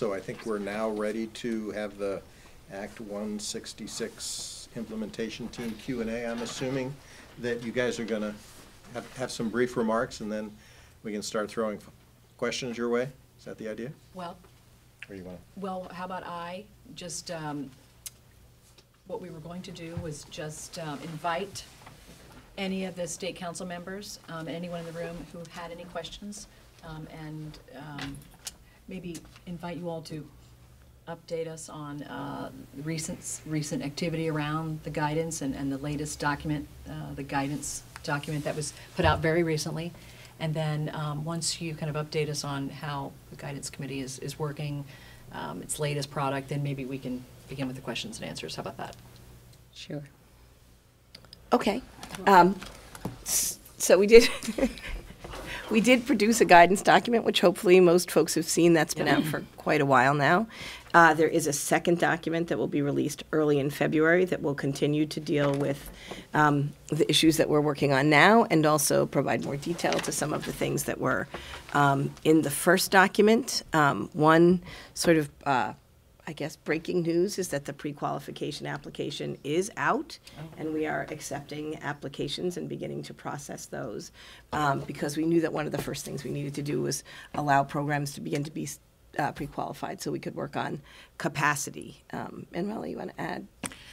So I think we're now ready to have the Act one sixty-six implementation team Q and A. I'm assuming that you guys are gonna have, have some brief remarks and then we can start throwing questions your way. Is that the idea? Well, Or you wanna? well, how about I, just, um, what we were going to do was just um, invite any of the state council members, um, anyone in the room who had any questions, um, and um, maybe invite you all to update us on uh, recent, recent activity around the guidance and, and the latest document, uh, the guidance document that was put out very recently. And then, um, once you kind of update us on how the guidance committee is, is working, um, its latest product, then maybe we can begin with the questions and answers. How about that? Sure. Okay. Um, So we did, we did produce a guidance document, which hopefully most folks have seen. That's been out for quite a while now. Uh, There is a second document that will be released early in February that will continue to deal with um, the issues that we're working on now and also provide more detail to some of the things that were um, in the first document. Um, One sort of uh, I guess, breaking news is that the pre-qualification application is out, and we are accepting applications and beginning to process those, um, because we knew that one of the first things we needed to do was allow programs to begin to be uh, pre-qualified, so we could work on capacity. Um, And Molly, you want to add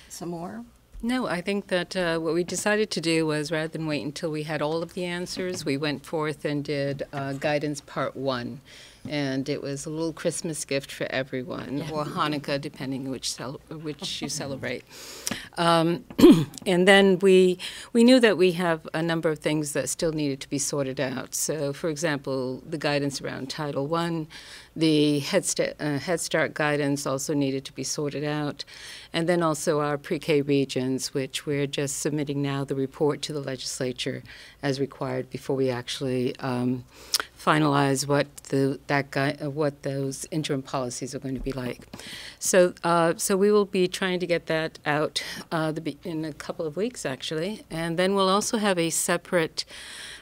some more? No, I think that uh, what we decided to do was rather than wait until we had all of the answers, we went forth and did uh, guidance part one. And it was a little Christmas gift for everyone, or Hanukkah, depending which which you celebrate. Um, and then we we knew that we have a number of things that still needed to be sorted out. So, for example, the guidance around Title One, the Head, Sta- uh, Head Start guidance also needed to be sorted out, and then also our pre-K regions, which we're just submitting now the report to the legislature as required before we actually um, finalize what the that gui- uh, what those interim policies are going to be like. So, uh, so we will be trying to get that out uh, the, in a couple of weeks, actually, and then we'll also have a separate.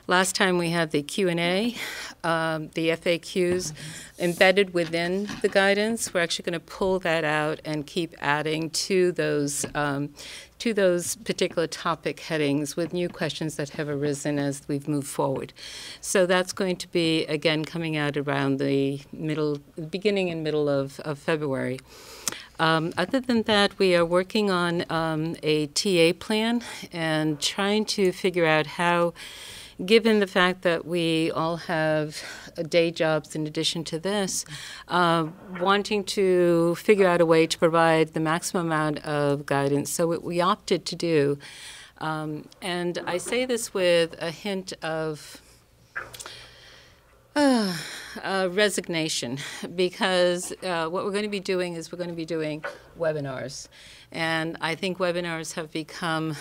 Last time we had the Q and A, um, the FAQs embedded within the guidance. We're actually going to pull that out and keep adding to those um, to those particular topic headings with new questions that have arisen as we've moved forward. So that's going to be again coming out around the middle, beginning and middle of, of February. Um, other than that, we are working on um, a TA plan and trying to figure out how, given the fact that we all have day jobs in addition to this, uh, wanting to figure out a way to provide the maximum amount of guidance. So, what we opted to do, um, and I say this with a hint of uh, uh, resignation because uh, what we're going to be doing is we're going to be doing webinars. And I think webinars have become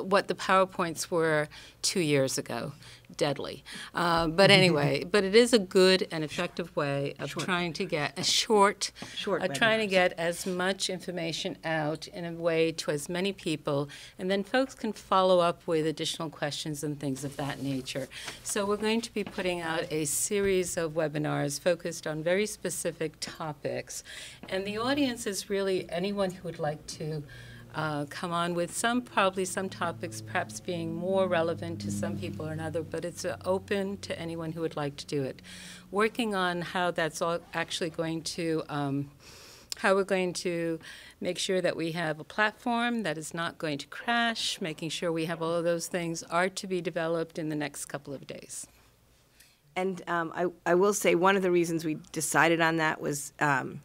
what the PowerPoints were two years ago. Deadly. Uh, but anyway, but it is a good and effective way of trying to get a short, Short uh, trying to get as much information out in a way to as many people, and then folks can follow up with additional questions and things of that nature. So we're going to be putting out a series of webinars focused on very specific topics, and the audience is really anyone who would like to uh, come on with some, probably some topics perhaps being more relevant to some people or another, but it's uh, open to anyone who would like to do it. Working on how that's all actually going to, um, how we're going to make sure that we have a platform that is not going to crash, making sure we have all of those things are to be developed in the next couple of days. And um, I, I will say, one of the reasons we decided on that was, um,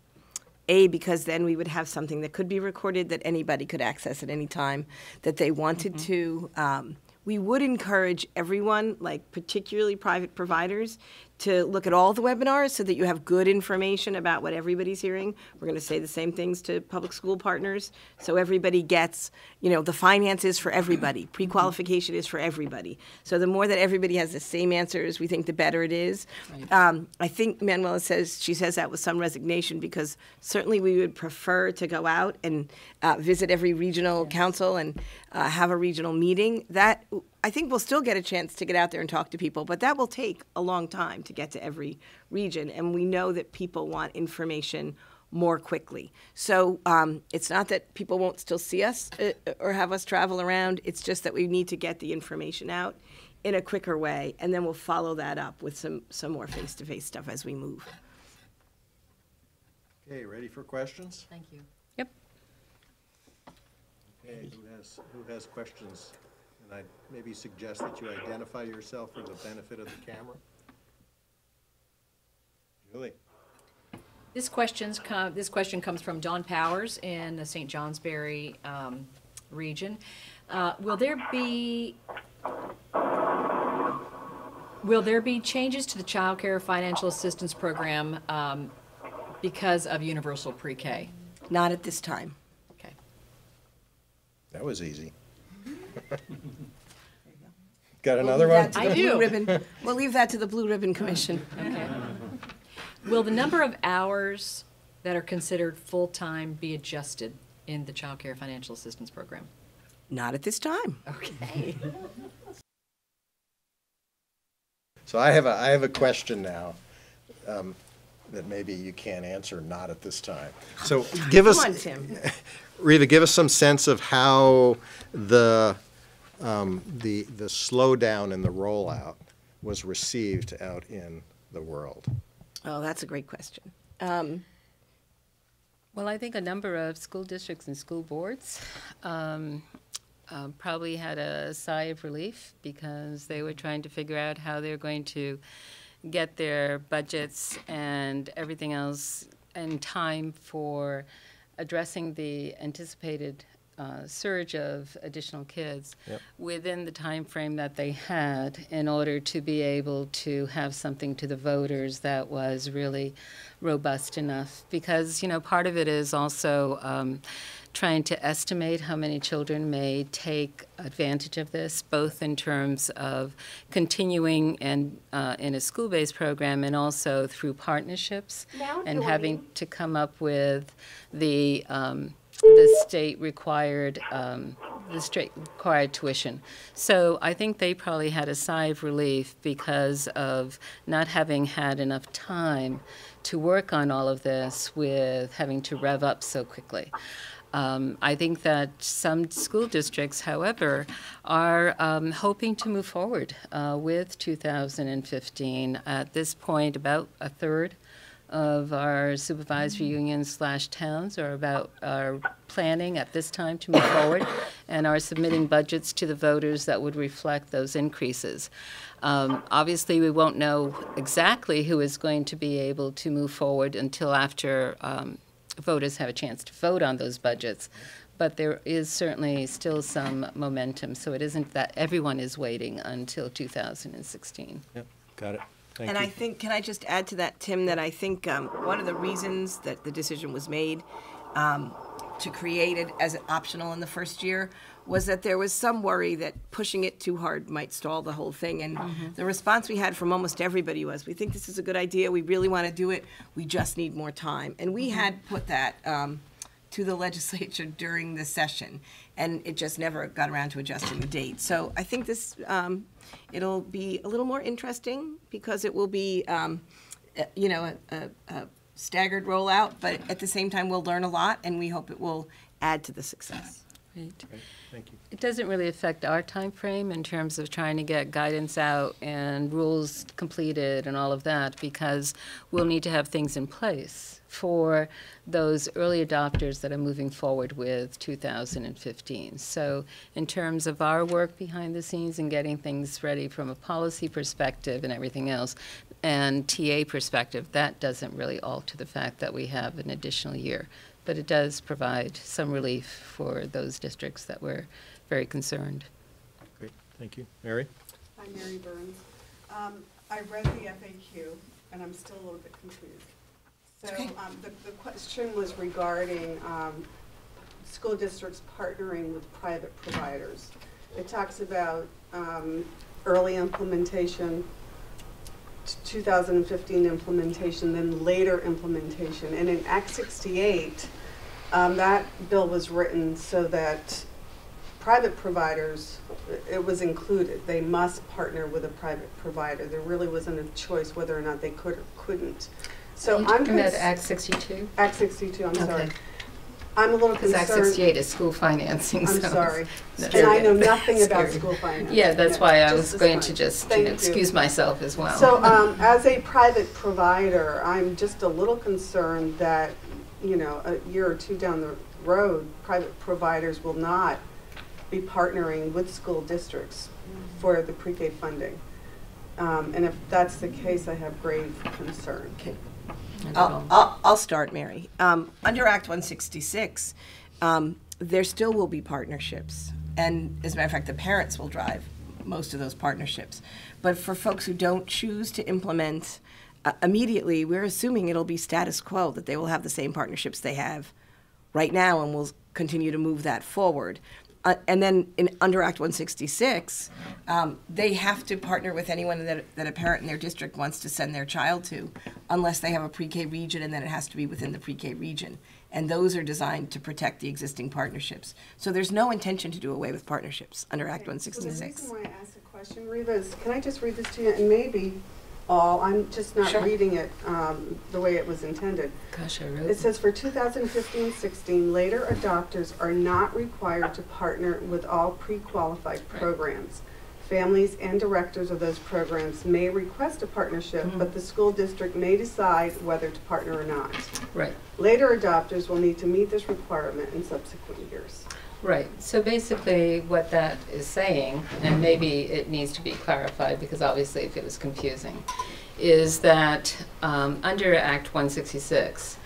A, because then we would have something that could be recorded that anybody could access at any time that they wanted to. Um, we would encourage everyone, like particularly private providers, to look at all the webinars so that you have good information about what everybody's hearing. We're going to say the same things to public school partners, so everybody gets, you know, the finances for everybody, pre-qualification is for everybody. So the more that everybody has the same answers, we think the better it is. Um, I think Manuela says, she says that with some resignation, because certainly we would prefer to go out and uh, visit every regional council and uh, have a regional meeting. That I think we'll still get a chance to get out there and talk to people, but that will take a long time to get to every region. And we know that people want information more quickly. So um, it's not that people won't still see us uh, or have us travel around. It's just that we need to get the information out in a quicker way, and then we'll follow that up with some some more face-to-face stuff as we move. Okay, ready for questions? Thank you. Yep. Okay, who has, who has questions? And I'd maybe suggest that you identify yourself for the benefit of the camera. Julie? This question's come, this question comes from Don Powers in the St. Johnsbury um, region. Uh, Will there be, will there be changes to the child care financial assistance program um, because of universal pre-K? Not at this time. Okay. That was easy. Got We'll another one? I do. Blue Ribbon. We'll leave that to the Blue Ribbon Commission. Okay. Will the number of hours that are considered full-time be adjusted in the child care financial assistance program? Not at this time. Okay. So I have a, I have a question now, um, that maybe you can't answer, not at this time. So give us. Come on, Tim. Reva, give us some sense of how the, um, the, the slowdown in the rollout was received out in the world. Oh, that's a great question. Um, Well, I think a number of school districts and school boards um, uh, probably had a sigh of relief because they were trying to figure out how they're going to get their budgets and everything else in time for addressing the anticipated uh, surge of additional kids Yep. within the time frame that they had in order to be able to have something to the voters that was really robust enough. Because, you know, part of it is also um, trying to estimate how many children may take advantage of this, both in terms of continuing and uh, in a school-based program and also through partnerships and having to come up with the um, the state required um, the state required tuition. So I think they probably had a sigh of relief because of not having had enough time to work on all of this with having to rev up so quickly. Um, I think that some school districts, however, are um, hoping to move forward uh, with 2015. At this point, about a third of our supervisory unions slash towns are about our planning at this time to move forward and are submitting budgets to the voters that would reflect those increases. Um, obviously, we won't know exactly who is going to be able to move forward until after um, voters have a chance to vote on those budgets. But there is certainly still some momentum, so it isn't that everyone is waiting until 2016. Yep, got it. Thank And I think, can I just add to that, Tim, that I think um, one of the reasons that the decision was made um, to create it as optional in the first year was that there was some worry that pushing it too hard might stall the whole thing. And the response we had from almost everybody was, we think this is a good idea, we really want to do it, we just need more time. And we had put that um, to the legislature during the session, and it just never got around to adjusting the date. So I think this, um, it'll be a little more interesting because it will be, um, uh, you know, a, a, a staggered rollout, but at the same time, we'll learn a lot, and we hope it will add to the success. Right. Thank you. It doesn't really affect our time frame in terms of trying to get guidance out and rules completed and all of that, because we'll need to have things in place for those early adopters that are moving forward with 2015. So in terms of our work behind the scenes and getting things ready from a policy perspective and everything else, and TA perspective, that doesn't really alter the fact that we have an additional year. But it does provide some relief for those districts that were very concerned. Great, thank you. Mary? Hi, Mary Burns. Um, I read the FAQ, and I'm still a little bit confused. So, um, the, the question was regarding, um, school districts partnering with private providers. It talks about, um, early implementation, 2015 implementation, then later implementation. And in Act 68, um, that bill was written so that private providers, it was included. They must partner with a private provider. There really wasn't a choice whether or not they could or couldn't. So I'm. talking about Act 62? Act sixty-two, I'm sorry. I'm a little Because Act 68 is school financing, I'm so. sorry. And I know nothing about school finance. Yeah, that's why I was going to just, you know, excuse myself as well. So, um, as a private provider, I'm just a little concerned that, you know, a year or two down the road, private providers will not be partnering with school districts for the pre-K funding. Um, and if that's the case, I have grave concern. Okay. I'll. I'll, I'll start, Mary. Um, under Act 166, um, there still will be partnerships. And as a matter of fact, the parents will drive most of those partnerships. But for folks who don't choose to implement uh, immediately, we're assuming it'll be status quo, that they will have the same partnerships they have right now and will continue to move that forward. Uh, and then in, under Act 166, um, they have to partner with anyone that, that a parent in their district wants to send their child to, unless they have a pre-K region, and then it has to be within the pre-K region. And those are designed to protect the existing partnerships. So there's no intention to do away with partnerships under Act Okay, So the 166. reason why I asked the question, Reva, is, can I just read this to you? And maybe all, I'm just not Sure. reading it, um, the way it was intended. Gosh, I It says for 2015-16, later adopters are not required to partner with all pre-qualified programs. Families and directors of those programs may request a partnership, Mhm. but the school district may decide whether to partner or not. right. Later adopters will need to meet this requirement in subsequent years. Right, so basically what that is saying, and maybe it needs to be clarified because obviously if it was confusing, is that um, under Act 166,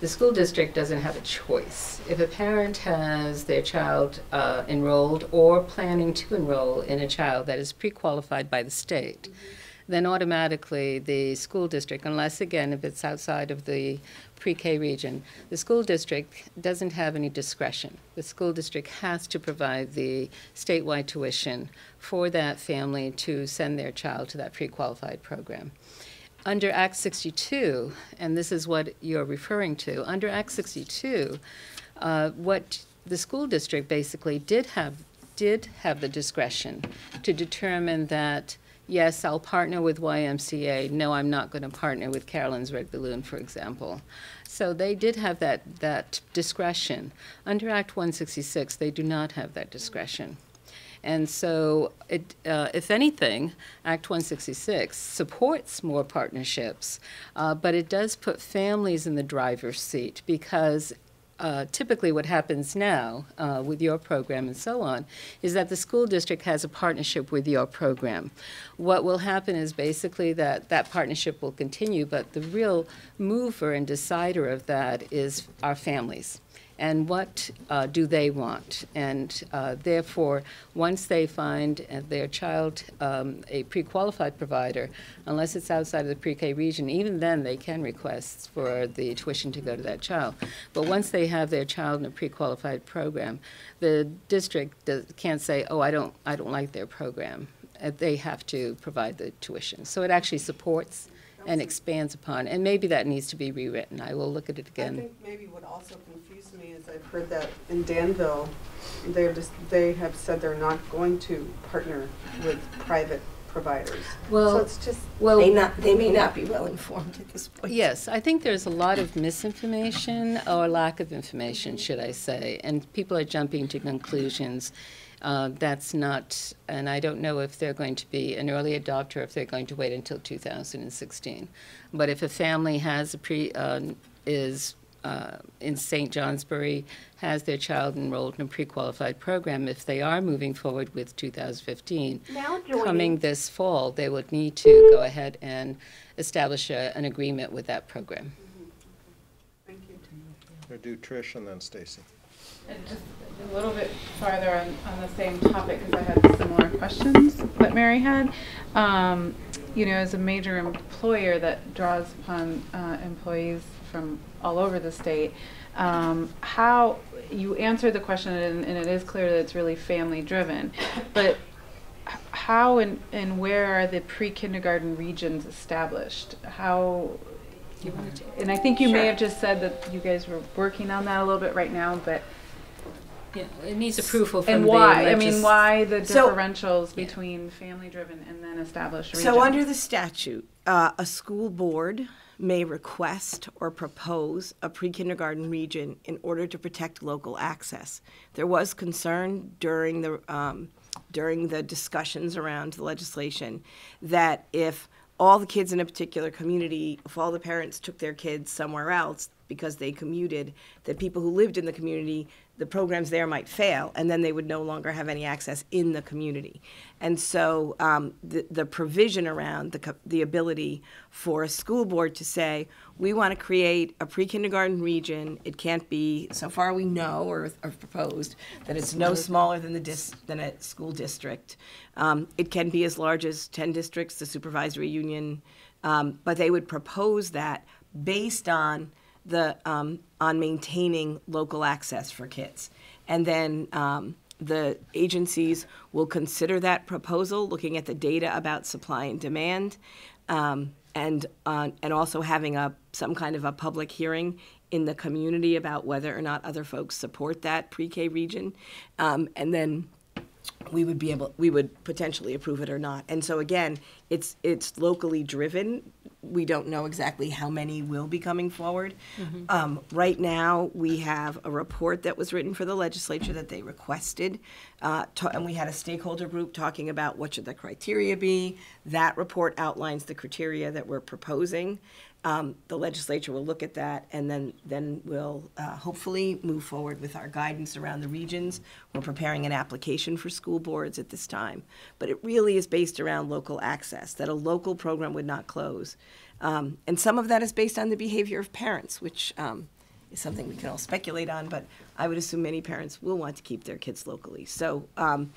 the school district doesn't have a choice. If a parent has their child uh, enrolled or planning to enroll in a child that is pre-qualified by the state, then automatically the school district, unless again, if it's outside of the pre-K region, the school district doesn't have any discretion. The school district has to provide the statewide tuition for that family to send their child to that pre-qualified program. Under Act 62, and this is what you're referring to, under Act 62, uh, what the school district basically did have, did have the discretion to determine that, yes, I'll partner with YMCA, no, I'm not going to partner with Carolyn's Red Balloon, for example. So they did have that, that discretion. Under Act 166, they do not have that discretion. And so, it, uh, if anything, Act 166 supports more partnerships, uh, but it does put families in the driver's seat because uh, typically what happens now uh, with your program and so on is that the school district has a partnership with your program. What will happen is basically that that partnership will continue, but the real mover and decider of that is our families and what uh, do they want? And uh, therefore, once they find uh, their child um, a pre-qualified provider, unless it's outside of the pre-K region, even then they can request for the tuition to go to that child. But once they have their child in a pre-qualified program, the district does, can't say, "Oh, I don't, I don't like their program." Uh, they have to provide the tuition. So it actually supports and expands upon, and maybe that needs to be rewritten. I will look at it again. I think maybe what also confused me is I've heard that in Danville, they're just, they have said they're not going to partner with private providers. Well, So Well, it's just, well, They not, they may not be well informed at this point. Yes, I think there's a lot of misinformation or lack of information, should I say, and people are jumping to conclusions. Uh, that's not, and I don't know if they're going to be an early adopter, if they're going to wait until 2016. But if a family has a pre, uh, is uh, in St. Johnsbury, has their child enrolled in a pre-qualified program, if they are moving forward with 2015, now coming this fall, they would need to go ahead and establish a, an agreement with that program. Thank you. We'll do Trish and then Stacy. And just a little bit farther on, on the same topic, because I had similar questions that Mary had. Um, you know, as a major employer that draws upon uh, employees from all over the state, um, how you answered the question, and, and it is clear that it's really family driven, but how and, and where are the pre-kindergarten regions established? How, You and I think you may have just said that you guys were working on that a little bit right now, but Yeah, it needs approval from And the why? I legis- mean, why the So- differentials between family-driven and then established regions? So under the statute, uh, a school board may request or propose a pre-kindergarten region in order to protect local access. There was concern during the, um, during the discussions around the legislation that if all the kids in a particular community, if all the parents took their kids somewhere else because they commuted, that people who lived in the community, the programs there might fail, and then they would no longer have any access in the community. And so um, the, the provision around the, the ability for a school board to say, we want to create a pre-kindergarten region. It can't be, so far we know or, or proposed, that it's no smaller than the dis, than a school district. Um, it can be as large as ten districts, the supervisory union, um, but they would propose that based on the, um, on maintaining local access for kids. And then, um, the agencies will consider that proposal, looking at the data about supply and demand, um, and, uh, and also having a, some kind of a public hearing in the community about whether or not other folks support that pre-K region. Um, and then we would be able, we would potentially approve it or not. And so again, it's, it's locally driven. We don't know exactly how many will be coming forward. Um, right now, we have a report that was written for the legislature that they requested. Uh, ta- and we had a stakeholder group talking about what should the criteria be. That report outlines the criteria that we're proposing. Um, the legislature will look at that and then, then we'll, uh, hopefully move forward with our guidance around the regions. We're preparing an application for school boards at this time. But it really is based around local access, that a local program would not close. Um, and some of that is based on the behavior of parents, which, um, is something we can all speculate on, but I would assume many parents will want to keep their kids locally. So, um,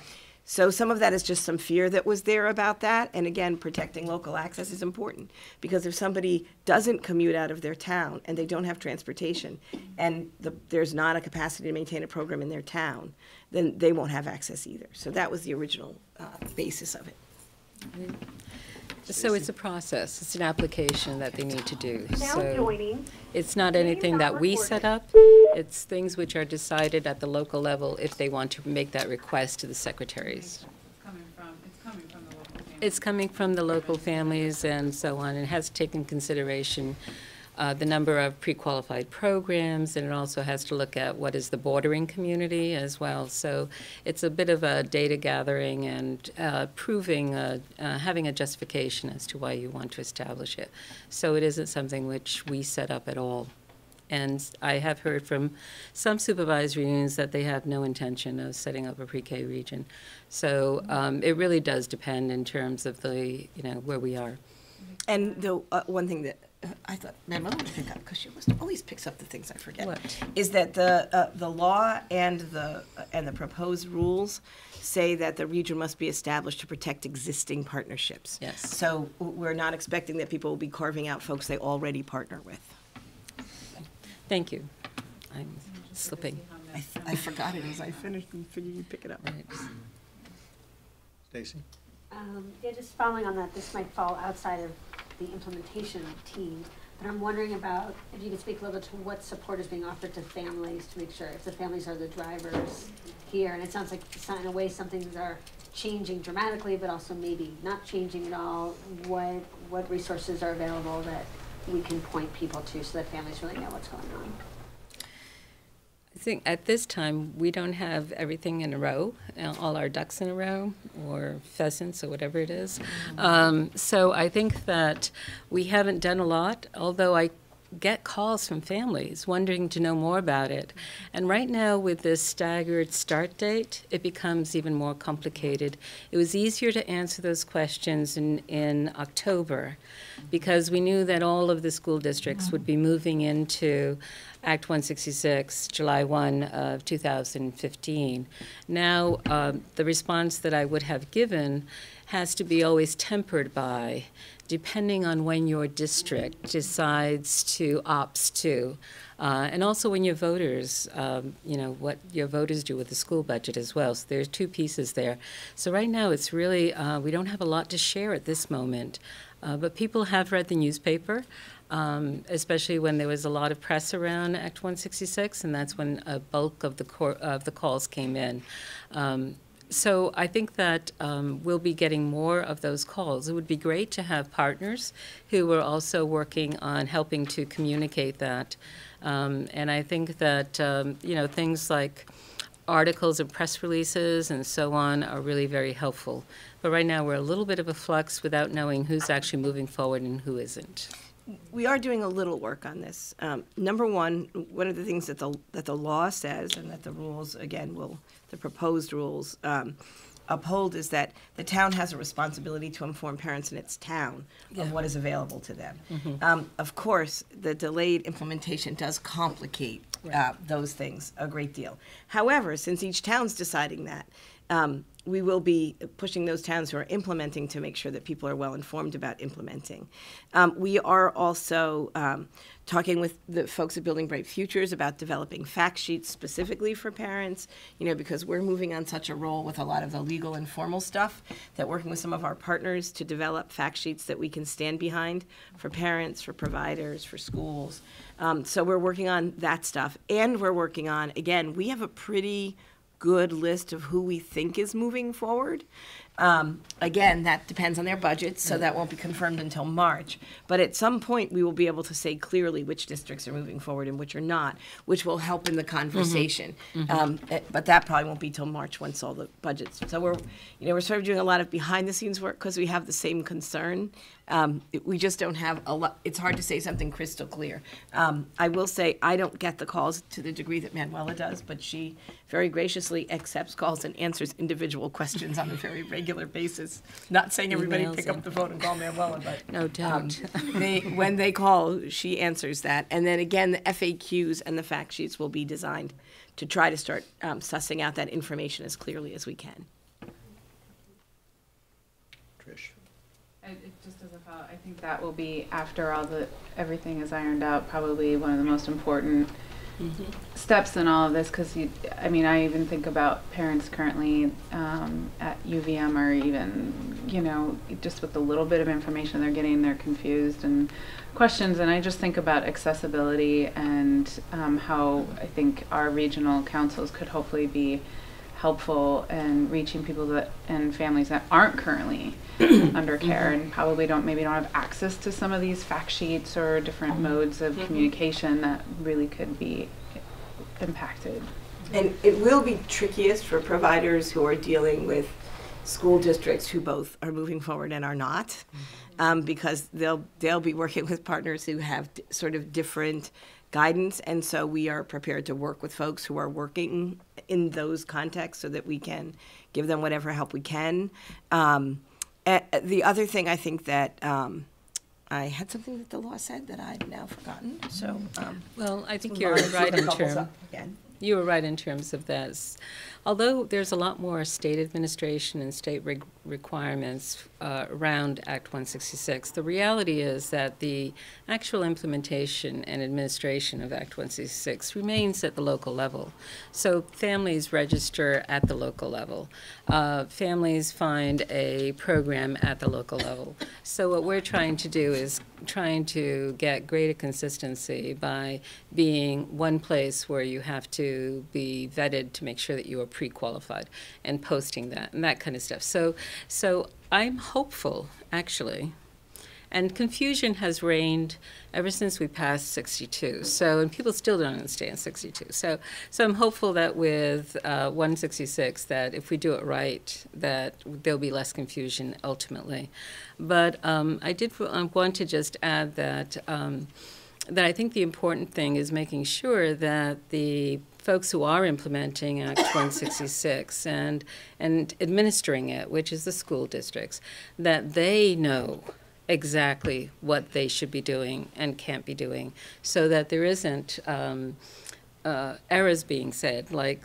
so some of that is just some fear that was there about that. And again, protecting local access is important because if somebody doesn't commute out of their town and they don't have transportation and the, there's not a capacity to maintain a program in their town, then they won't have access either. So that was the original uh, basis of it. So it's a process, it's an application that they need to do. Now So joining. it's not anything that we set up, it's things which are decided at the local level if they want to make that request to the secretaries. It's coming from, it's coming from the local. It's coming from the local families and so on, and has taken consideration uh, the number of pre-qualified programs, and it also has to look at what is the bordering community as well. So it's a bit of a data gathering and uh, proving, uh, uh, having a justification as to why you want to establish it. So it isn't something which we set up at all. And I have heard from some supervisory unions that they have no intention of setting up a pre-K region. So um, it really does depend in terms of the, you know, where we are. And the uh, one thing that uh, I thought my mother would pick up because she almost always picks up the things I forget What? is that the uh, the law and the uh, and the proposed rules say that the region must be established to protect existing partnerships. Yes. So we're not expecting that people will be carving out folks they already partner with. Thank you. I'm slipping. I, th- I forgot it as I finished and figured you'd pick it up. Right. Stacy? Um, yeah, just following on that, this might fall outside of the implementation team, but I'm wondering about, if you could speak a little bit to what support is being offered to families to make sure, if the families are the drivers here, and it sounds like in a way, some things are changing dramatically, but also maybe not changing at all. What, what resources are available that we can point people to so that families really know what's going on? I think at this time, we don't have everything in a row, uh, all our ducks in a row, or pheasants, or whatever it is. Um, So I think that we haven't done a lot, although I get calls from families wondering to know more about it. And right now, with this staggered start date, it becomes even more complicated. It was easier to answer those questions in, in October because we knew that all of the school districts would be moving into Act 166, July 1 of 2015. Now, um, the response that I would have given has to be always tempered by, depending on when your district decides to, opt to, uh, and also when your voters, um, you know, what your voters do with the school budget as well. So there's two pieces there. So right now, it's really, uh, we don't have a lot to share at this moment. Uh, But people have read the newspaper, um, especially when there was a lot of press around Act 166, and that's when a bulk of the, of the calls came in. Um, So I think that um, we'll be getting more of those calls. It would be great to have partners who are also working on helping to communicate that. Um, And I think that, um, you know, things like articles and press releases and so on are really very helpful. But right now, we're a little bit of a flux without knowing who's actually moving forward and who isn't. We are doing a little work on this. Um, number one, one of the things that the that the law says, and that the rules again will the proposed rules um, uphold, is that the town has a responsibility to inform parents in its town of what is available to them. Um, of course, the delayed implementation does complicate uh, those things a great deal. However, since each town's deciding that. Um, we will be pushing those towns who are implementing to make sure that people are well informed about implementing. Um, we are also um, talking with the folks at Building Bright Futures about developing fact sheets specifically for parents, you know, because we're moving on such a role with a lot of the legal and formal stuff that working with some of our partners to develop fact sheets that we can stand behind for parents, for providers, for schools. Um, so we're working on that stuff. And we're working on, again, we have a pretty good list of who we think is moving forward. Um, again, that depends on their budgets, so that won't be confirmed until March. But at some point, we will be able to say clearly which districts are moving forward and which are not, which will help in the conversation. Um, eh, but that probably won't be till March once all the budgets. So we're, you know, we're sort of doing a lot of behind-the-scenes work because we have the same concern. Um, it- we just don't have a lot. It's hard to say something crystal clear. Um, I will say I don't get the calls to the degree that Manuela does, but she very graciously accepts calls and answers individual questions on a very regular basis. Not saying everybody Emails pick up and- the phone and call Manuela, but No um, doubt. they, when they call, she answers that. And then again, the FAQs and the fact sheets will be designed to try to start um, sussing out that information as clearly as we can. Trish? I- it just as a thought, I think that will be after all the, everything is ironed out, probably one of the most important steps in all of this, because I mean, I even think about parents currently um, at UVM or even, you know, just with the little bit of information they're getting, they're confused and questions, and I just think about accessibility and um, how I think our regional councils could hopefully be helpful in reaching people that and families that aren't currently under care mm-hmm. and probably don't maybe don't have access to some of these fact sheets or different mm-hmm. modes of mm-hmm. communication that really could be impacted. And it will be trickiest for providers who are dealing with school districts who both are moving forward and are not, um, because they'll they'll be working with partners who have d- sort of different guidance, and so we are prepared to work with folks who are working in those contexts so that we can give them whatever help we can. Um, the other thing I think that. Um, I had something that the law said that I've now forgotten. So, um, Well, I think you're on and see right in bubbles term, up again. You were right in terms of this. Although there's a lot more state administration and state requirements uh, around Act 166, the reality is that the actual implementation and administration of Act 166 remains at the local level. So families register at the local level. Uh, Families find a program at the local level. So what we're trying to do is trying to get greater consistency by being one place where you have to be vetted to make sure that you are pre-qualified and posting that and that kind of stuff. So, so I'm hopeful, actually. And confusion has reigned ever since we passed 62. So, and people still don't understand 62. So, so I'm hopeful that with uh, 166, that if we do it right, that there'll be less confusion ultimately. But um, I did w- want to just add that. Um, that I think the important thing is making sure that the folks who are implementing Act 166 and and administering it, which is the school districts, that they know exactly what they should be doing and can't be doing, so that there isn't um, uh, errors being said, like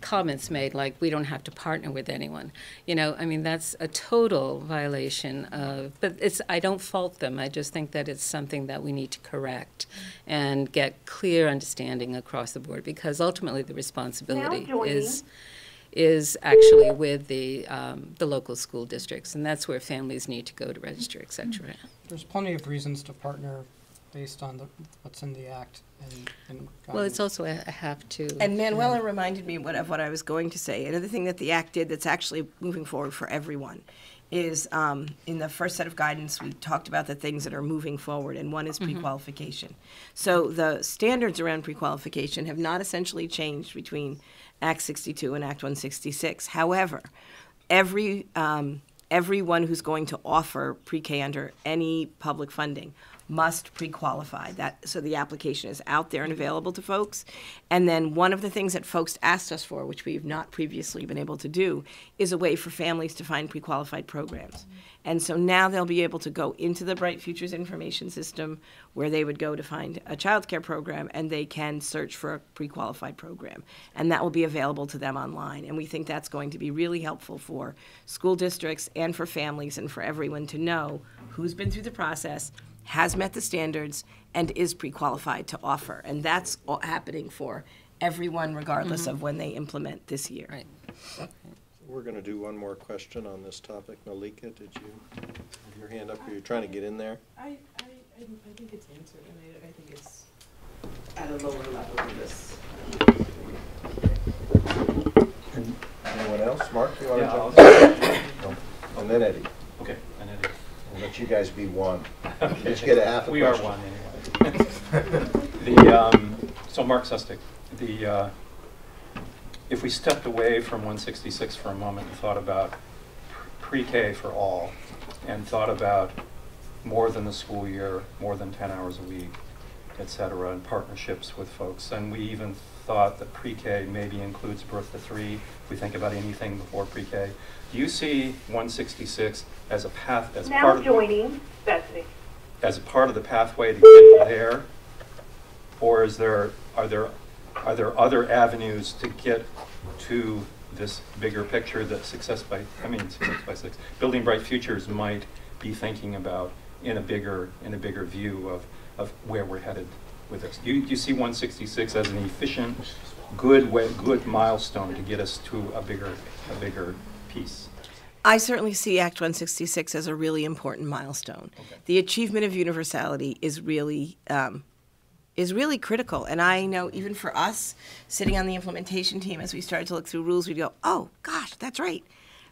comments made, like we don't have to partner with anyone. You know, I mean that's a total violation of. But it's I don't fault them. I just think that it's something that we need to correct and get clear understanding across the board because ultimately the responsibility is is actually with the, um, the local school districts, and that's where families need to go to register, et cetera. There's plenty of reasons to partner based on the, what's in the act and, and. Well, it's guidance. also a a have to. And Manuela reminded me what, of what I was going to say. Another thing that the Act did that's actually moving forward for everyone is, um, in the first set of guidance, we talked about the things that are moving forward, and one is pre-qualification. So the standards around pre-qualification have not essentially changed between Act 62 and Act 166. However, every, um, everyone who's going to offer pre-K under any public funding must pre-qualify. That, so the application is out there and available to folks. And then one of the things that folks asked us for, which we've not previously been able to do, is a way for families to find pre-qualified programs. And so now they'll be able to go into the Bright Futures Information System where they would go to find a childcare program and they can search for a pre-qualified program. And that will be available to them online. And we think that's going to be really helpful for school districts and for families and for everyone to know who's been through the process, has met the standards, and is pre-qualified to offer. And that's all happening for everyone regardless mm-hmm. of when they implement this year. Right. We're going to do one more question on this topic. Malika, did you have your hand up? Are you trying to get in there? I, I, I I think it's answered, and I, I think it's at a lower level than this. Anyone else? Mark, you want to Yeah, I'll- jump? No. Oh, and then Eddie. And let you guys be one. Each get a half a We are one anyway. The, um, so Mark Sustic, the, uh, if we stepped away from 166 for a moment and thought about pre-K for all, and thought about more than the school year, more than 10 hours a week, et cetera, and partnerships with folks, and we even thought that pre-K maybe includes birth to three, if we think about anything before pre-K. Do you see 166 as a path, as part Now of? joining Bethany. as a part of the pathway to get there? Or is there, are there, are there other avenues to get to this bigger picture that Success by, I mean, Success by Six, Building Bright Futures might be thinking about in a bigger, in a bigger view of, of where we're headed with this? Do you, do you see 166 as an efficient, good way, good milestone to get us to a bigger, a bigger piece? I certainly see Act 166 as a really important milestone. The achievement of universality is really um, is really critical, and I know even for us sitting on the implementation team, as we started to look through rules, we'd go, "Oh gosh, that's right."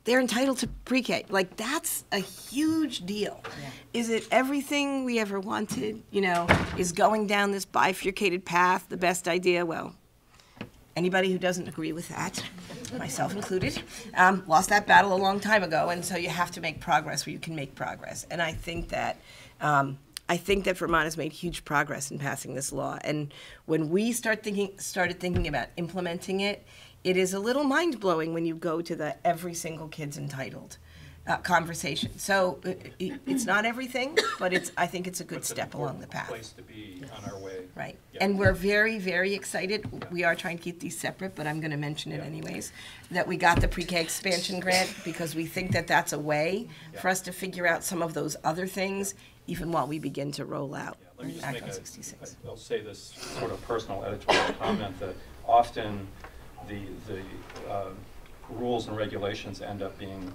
They're entitled to pre-K. Like that's a huge deal. Is it everything we ever wanted? You know, is going down this bifurcated path the best idea? Well, anybody who doesn't agree with that, myself included, um, lost that battle a long time ago, and so you have to make progress where you can make progress. And I think that um, I think that Vermont has made huge progress in passing this law. And when we start thinking, started thinking about implementing it, it is a little mind blowing when you go to the every single kid's entitled. Uh, conversation. So uh, it, it's not everything, but it's. I think it's a good It's step along the path. Place to be on our way. Right. Yeah. And we're very, very excited. We are trying to keep these separate, but I'm going to mention it Yeah. anyways, that we got the pre-K expansion grant because we think that that's a way for us to figure out some of those other things even while we begin to roll out Yeah, Let me just Act make a, 166. I'll say this sort of personal editorial comment that often the, the uh, rules and regulations end up being,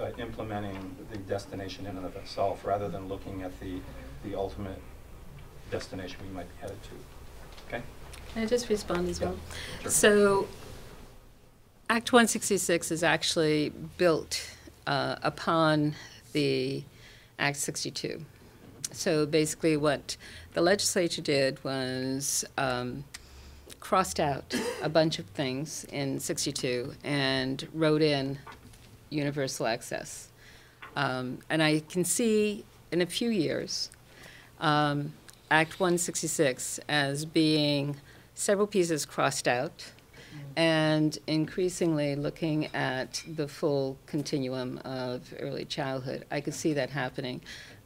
uh, implementing the destination in and of itself, rather than looking at the, the ultimate destination we might be headed to. Okay? Can I just respond as well? Sure. So, Act 166 is actually built uh, upon the Act 62. So basically, what the legislature did was um, crossed out a bunch of things in 62 and wrote in universal access. Um, and I can see in a few years um, Act 166 as being several pieces crossed out and increasingly looking at the full continuum of early childhood. I could see that happening.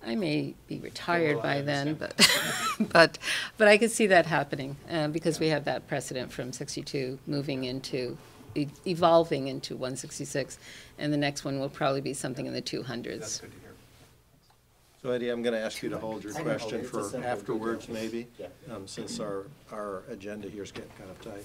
I may be retired by then, but, but, but I could see that happening uh, because we have that precedent from 62 moving into, e- evolving into 166, and the next one will probably be something in the 200s. That's good to hear. So Eddie, I'm going to ask you to hold your I can hold question it. It's a for afterwards, maybe, um, since our, our agenda here is getting kind of tight.